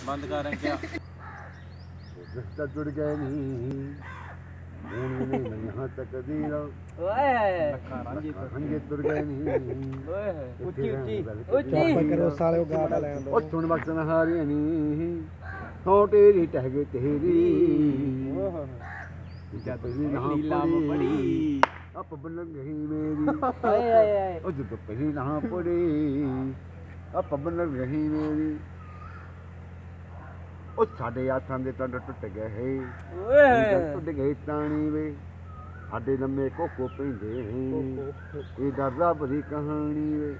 ਬੰਦ ਕਰ ਰੱਖਿਆ। ਰਿਸ਼ਤਾ ਜੁੜ ਗਏ ਨਹੀਂ। ਹੁਣ ਨੇ ਨਹਾਂ ਤਕਦੀਰ ਓਏ। ਹੰਗੇ ਤੁਰ ਗਏ ਨਹੀਂ। ਓਏ ਉੱਚੀ ਉੱਚੀ ਉੱਚੀ। ਕਰੋ ਸਾਲਿਓ ਗਾਣਾ ਲੈਣ ਦੋ। ਉਹ ਸੁਣ ਬਖਸ਼ਣ ਹਾਰੀਆਂ ਨਹੀਂ ਹੋ ਤੇਰੀ ਟਹਿ ਗਈ ਤੇਰੀ। ਜਦ ਵੀ ਨਾ ਲੀਲਾ ਪੜੀ। ਅਪ ਬਲੰਗ ਗਈ ਮੇਰੀ। ਓਏ ਓਏ ਓਏ। ਉਹ ਜਦੋਂ ਪਹਿਲੀ ਨਾ ਪੜੀ। ਅਪ ਬਲੰਗ ਗਈ ਮੇਰੀ। ਉਹ ਸਾਡੇ ਆਥਾਂ ਦੇ ਟੰਡ ਟੁੱਟ ਗਏ ਹੈ। ਓਏ। ਟੁੱਟ ਗਏ ਤਾਣੀ ਵੇ। ਸਾਡੇ ਲੰਮੇ ਕੋਕੋ ਪੈਂਦੇ ਇਹ ਦਰਦਾ ਭਰੀ ਕਹਾਣੀ ਵੇ।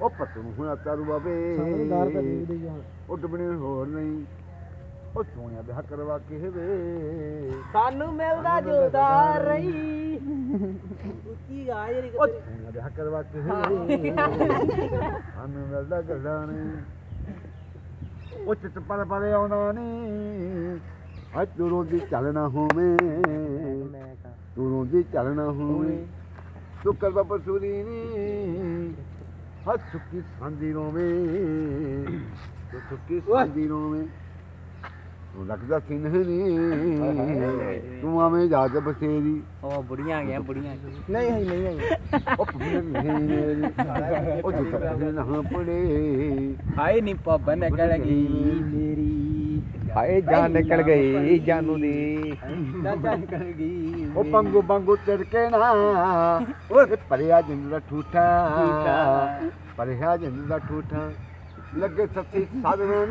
ਉਹ ਪਤੂ ਨੂੰ ਹੁਣਾ ਤਾਰੂ ਬਾਬੇ ਹੀ ਉਹ ਡੁੱਬਣੇ ਹੋਰ ਨਹੀਂ। ਉਹ ਸੋਹਣਿਆ ਵਿਆਹ ਕਰਵਾ ਕੇ ਵੇ। ਸਾਨੂੰ ਮਿਲਦਾ ਜੁਦਾ ਰਹੀ। ਉੱਚੀ ਗਾ ਯਾਰੀ ਉਹ ਸੋਹਣਿਆ ਵਿਆਹ ਕਰਵਾ ਕੇ ਵੇ। ਸਾਨੂੰ ਮਿਲਦਾ ਗੱਲਾਂ ਨੇ। ਉਹ ਚਿੱਤ ਪਰ ਪਰ ਆਉਣਾ ਨਹੀਂ ਅੱਜ ਤੂੰ ਰੋਂਦੀ ਚੱਲਣਾ ਹੋਵੇਂ। ਤੂੰ ਰੋਂਦੀ ਚੱਲਣਾ ਹੋਵੇਂ। ਤੂੰ ਕਰਵਾ ਪਸੂਰੀ ਨੀ। ਹੱਥ ਚੁੱਕੀ ਸੰਦੀ ਰੋਵੇਂ। ਤੂੰ ਚੁੱਕੀ ਸੰਦੀ ਰੋਵੇਂ। ਤੂੰ ਲੱਗਦਾ ਸੀ ਨਹੀਂ ਤੂੰ ਆਵੇਂ ਜਾ ਕੇ ਬਸੇਰੀ ਉਹ ਬੁੜੀਆਂ ਗਿਆ ਬੁੜੀਆਂ ਨਹੀਂ ਹੈ ਨਹੀਂ ਹੈ ਉਹ ਪੁੱਤ ਨਹੀਂ ਮੇਰੀ ਉਹ ਜਿੱਤ ਨਾ ਪੜੇ। ਹਾਏ ਨੀ ਪੱਬ ਨਿਕਲ ਗਈ ਮੇਰੀ ਹਾਏ ਜਾਨ ਨਿਕਲ ਗਈ ਜਾਨੂ ਦੀ। ਦਾਦਾ ਨਿਕਲ ਗਈ ਉਹ ਪੰਗੂ ਪੰਗੂ ਚੜਕੇ ਨਾ। ਉਹ ਪਰਿਆ ਜਿੰਦ ਦਾ ਠੂਠਾ। ਪਰਿਆ ਜਿੰਦ ਦਾ ਠੂਠਾ। ਲੱਗੇ ਸੱਚੀ ਸਾਧਨਾ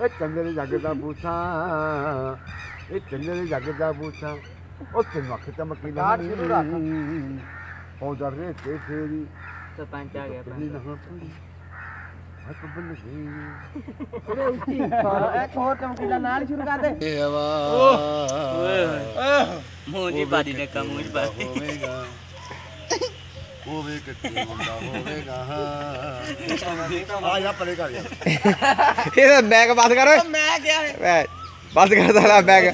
ਇਹ ਚੰਦਰ ਜੱਗ ਦਾ ਬੂਥਾ ਇਹ ਚੰਦਰ ਜੱਗ ਦਾ ਬੂਥਾ। ਉਹ ਤੈਨੂੰ ਅੱਖ ਚਮਕੀ ਲਾ ਉਹ ਦਰ ਰੇ ਤੇ ਫੇਰੀ ਸਰਪੰਚ ਆ ਗਿਆ ਹੱਥ ਬੰਨ ਗਈ ਇੱਕ ਹੋਰ ਚਮਕੀਲਾ ਨਾਲ ਸ਼ੁਰੂ ਕਰ ਦੇ। ਮੂੰਹ ਦੀ ਬਾਦੀ ਨੇ ਕਾ ਮੂੰਹ ਦੀ। ਬਾਦੀ ਹੋਵੇਗਾ। ਹੋਵੇ ਕਿੱਥੇ ਹੁੰਦਾ ਹੋਵੇਗਾ ਆ ਜਾ ਪਰੇ ਕਰ ਜਾ। ਇਹਦਾ ਬੈਗ ਬੰਦ ਕਰ ਓਏ। ਮੈਂ ਗਿਆ ਓਏ, ਬੰਦ ਕਰ ਸਾਲਾ ਬੈਗ।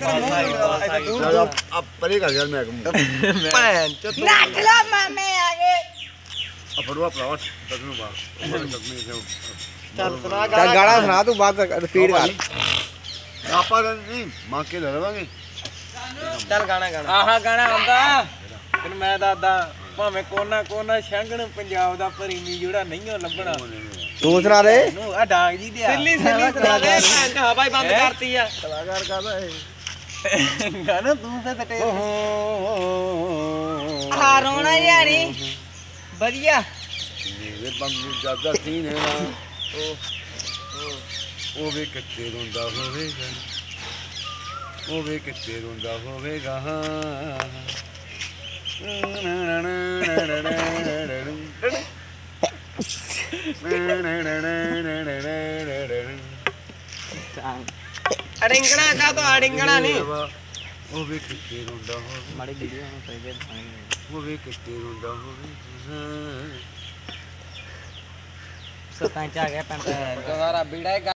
ਆ ਪਰੇ ਕਰ ਜਾ ਮੈਂ ਭੈਣ ਚੋ ਨੱਠ ਲਾ ਮਾਮੇ ਆ ਗਏ। ਆ ਫੜਵਾ ਭਰਾਵਾ ਤੱਕਨੂੰ ਬਾ ਤੱਕਨੀ ਕਿਉਂ ਚੱਲ ਸੁਣਾ ਗਾਣਾ ਸੁਣਾ ਤੂੰ ਬਾਅਦ ਰਿਪੀਟ ਕਰ। ਆਪਾਂ ਨਹੀਂ ਮੰਗ ਕੇ ਲੈ ਲਵਾਂਗੇ। ਚੱਲ ਗਾਣਾ ਗਾਣਾ। ਆਹ ਗਾਣਾ ਆਉਂਦਾ। ਤੈਨੂੰ ਮੈਂ ਦੱਸਦਾ। ਭਾਵੇਂ ਕੋਨਾ ਕੋਨਾ ਛੰਗਣ ਪੰਜਾਬ ਦਾ ਭਰੀਮੀ ਜਿਹੜਾ ਨਹੀਂ ਉਹ ਲੱਭਣਾ। ਤੂੰ ਸੁਣਾ ਦੇ। ਨੂੰ ਆ ਡਾਂਗ ਜੀ ਦੇ ਸਿੱਲੀ ਸਿੱਲੀ ਸੁਣਾ ਦੇ ਭੈਣ ਚੋ ਹਵਾਈ ਬੰਦ? ਕਰਤੀ ਆ। ਕਲਾਕਾਰ ਕਾਦਾ ਹੈ ਗਾਣਾ ਤੂੰ ਤੇ ਟੇ ਆ ਰੋਣਾ ਯਾਰੀ ਵਧੀਆ। ਮੇਰੇ ਬੰਗੂ ਜ਼ਿਆਦਾ ਸੀਨੇ ਨਾ। ਉਹ ਉਹ ਵੇ ਕਿੱਥੇ ਰੋਂਦਾ ਹੋਵੇਗਾ। ਉਹ ਵੇ ਕਿੱਥੇ ਰੋਂਦਾ ਹੋਵੇਗਾ ਅੜਿੰਗਣਾ ਕਾ ਤੋ ਅੜਿੰਗਣਾ ਨਹੀਂ ਉਹ ਵੇ ਕਿੱਥੇ ਰੋਂਦਾ ਹੋਵੇ। ਮਾੜੀ ਵੀਡੀਓ ਨੂੰ ਪਈ ਦੇ ਉਹ ਵੇ ਕਿੱਥੇ ਰੋਂਦਾ ਹੋਵੇ। ਸਰਪੰਚ ਆ ਗਿਆ ਦੁਬਾਰਾ ਬੀੜਾ